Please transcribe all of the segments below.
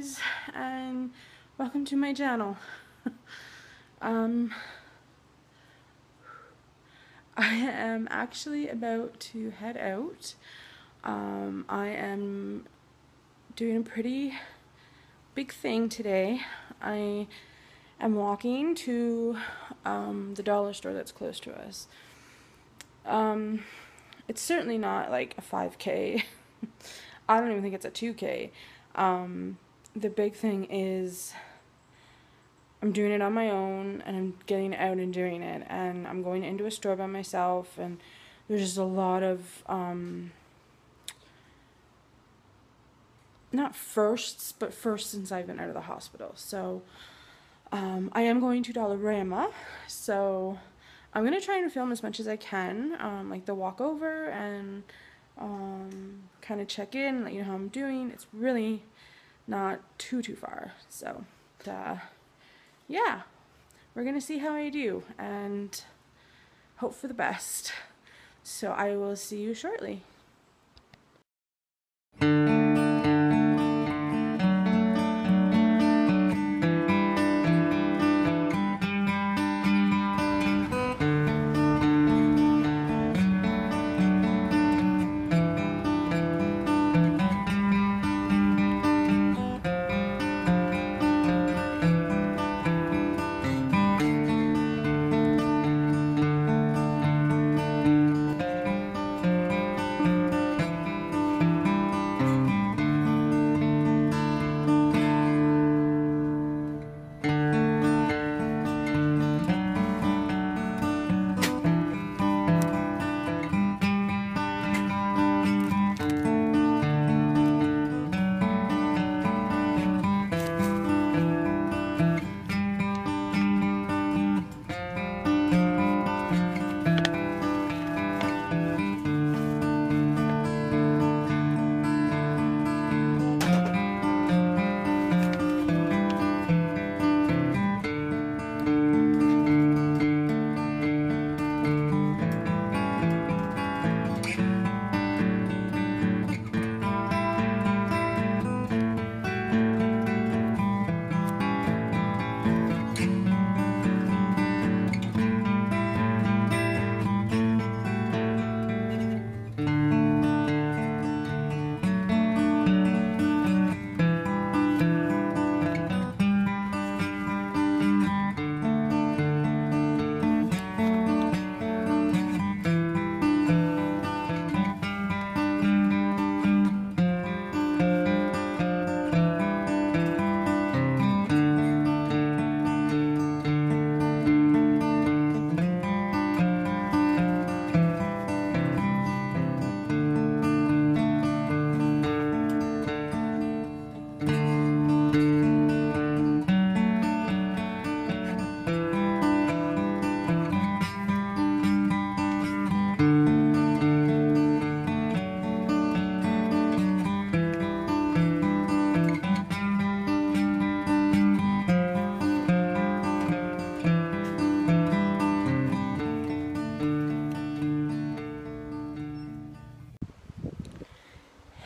guys and welcome to my channel. um, I am actually about to head out. Um, I am doing a pretty big thing today. I am walking to um, the dollar store that's close to us. Um, it's certainly not like a 5k. I don't even think it's a 2k. Um, the big thing is I'm doing it on my own and I'm getting out and doing it. And I'm going into a store by myself and there's just a lot of um, not firsts but first since I've been out of the hospital. So um, I am going to Dollarama. So I'm gonna try and film as much as I can um, like the walkover and um, kind of check in, let you know how I'm doing. It's really not too, too far. So, uh, yeah, we're going to see how I do and hope for the best. So I will see you shortly.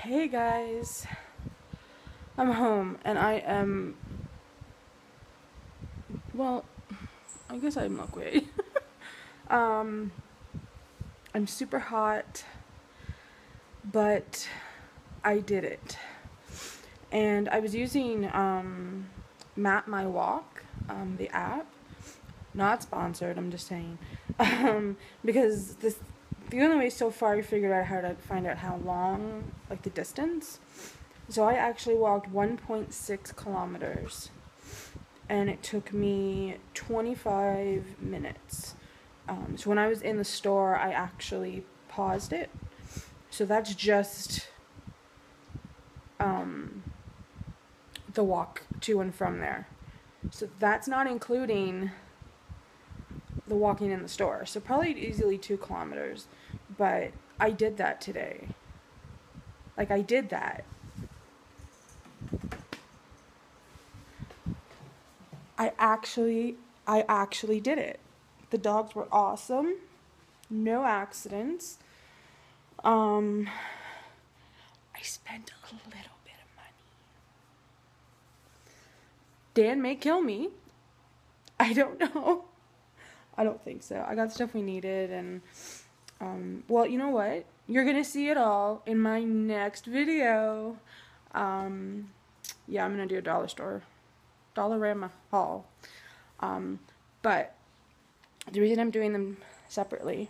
Hey guys, I'm home and I am, well, I guess I'm okay. um, I'm super hot, but I did it. And I was using um, Map My Walk, um, the app. Not sponsored, I'm just saying. Um, because this the only way so far I figured out how to find out how long, like the distance. So I actually walked 1.6 kilometers and it took me 25 minutes. Um, so when I was in the store, I actually paused it. So that's just um, the walk to and from there. So that's not including the walking in the store. So probably easily two kilometers. But I did that today. Like I did that. I actually I actually did it. The dogs were awesome. No accidents. Um I spent a little bit of money. Dan may kill me. I don't know. I don't think so. I got stuff we needed and um well, you know what? You're to see it all in my next video. Um yeah, I'm to do a dollar store Dollarama haul. Um but the reason I'm doing them separately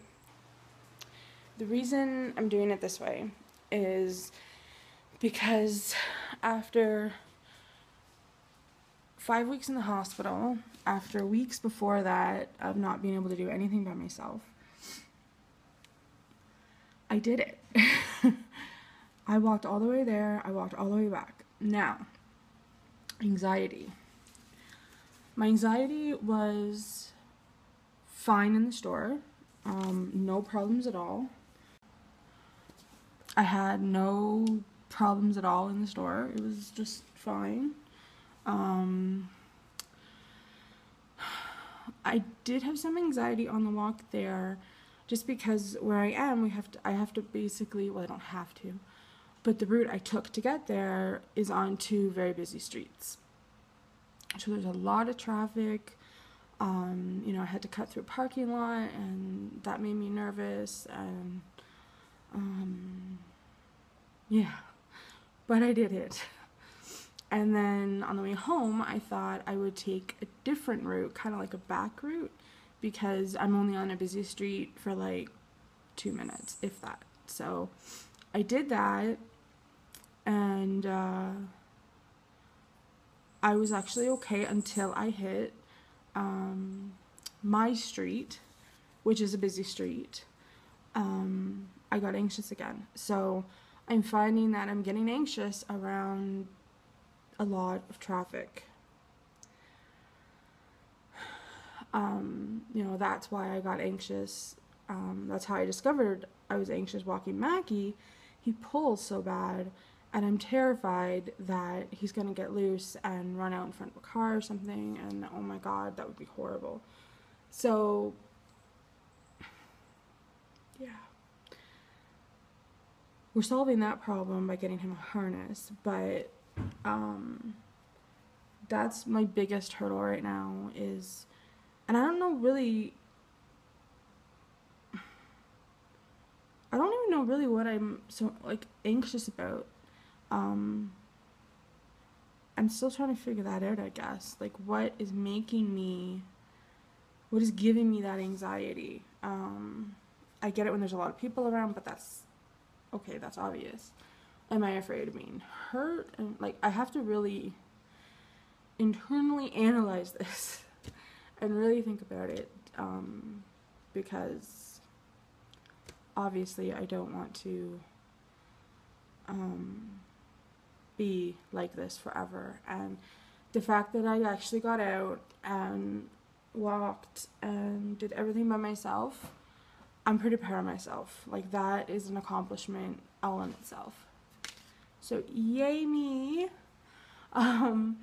the reason I'm doing it this way is because after five weeks in the hospital, after weeks before that of not being able to do anything by myself, I did it. I walked all the way there, I walked all the way back. Now, anxiety. My anxiety was fine in the store, um, no problems at all. I had no problems at all in the store. It was just fine. Um, I did have some anxiety on the walk there just because where I am we have to I have to basically well I don't have to but the route I took to get there is on two very busy streets. So there's a lot of traffic. Um, you know, I had to cut through a parking lot and that made me nervous and um, yeah, but I did it. And then on the way home, I thought I would take a different route, kind of like a back route, because I'm only on a busy street for like two minutes, if that. So I did that, and uh, I was actually okay until I hit um, my street, which is a busy street. Um, I got anxious again. So I'm finding that I'm getting anxious around a lot of traffic. Um, you know, that's why I got anxious. Um, that's how I discovered I was anxious walking Mackie. He pulls so bad, and I'm terrified that he's going to get loose and run out in front of a car or something, and oh my god, that would be horrible. So, yeah we're solving that problem by getting him a harness, but um, that's my biggest hurdle right now is, and I don't know really, I don't even know really what I'm so like anxious about. Um, I'm still trying to figure that out, I guess. Like, what is making me, what is giving me that anxiety? Um, I get it when there's a lot of people around, but that's okay, that's obvious. Am I afraid of being hurt? And like, I have to really internally analyze this and really think about it um, because obviously I don't want to um, be like this forever. And the fact that I actually got out and walked and did everything by myself I'm pretty proud of myself. Like that is an accomplishment all in itself. So yay me. Um,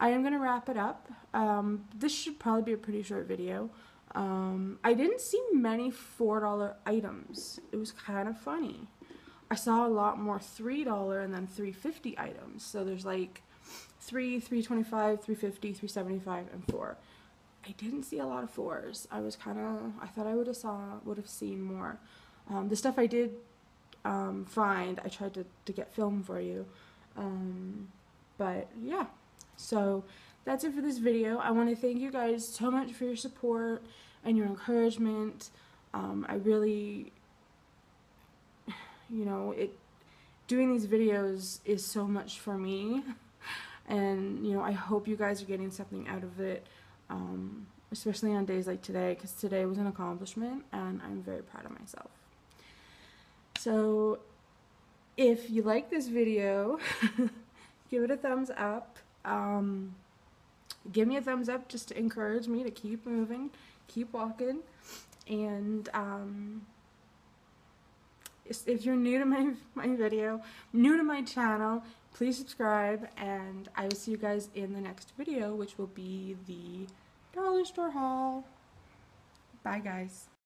I am gonna wrap it up. Um, this should probably be a pretty short video. Um, I didn't see many $4 items. It was kind of funny. I saw a lot more $3 and then 350 items. So there's like 3, 325, 350, 375, and 4. I didn't see a lot of fours. I was kind of, I thought I would have saw, would have seen more. Um, the stuff I did um, find, I tried to, to get film for you. Um, but yeah, so that's it for this video. I want to thank you guys so much for your support and your encouragement. Um, I really, you know, it, doing these videos is so much for me. And, you know, I hope you guys are getting something out of it um, especially on days like today because today was an accomplishment and I'm very proud of myself. So if you like this video, give it a thumbs up. Um, give me a thumbs up just to encourage me to keep moving, keep walking. And um, if you're new to my, my video, new to my channel, please subscribe and I will see you guys in the next video which will be the dollar store haul. Bye guys.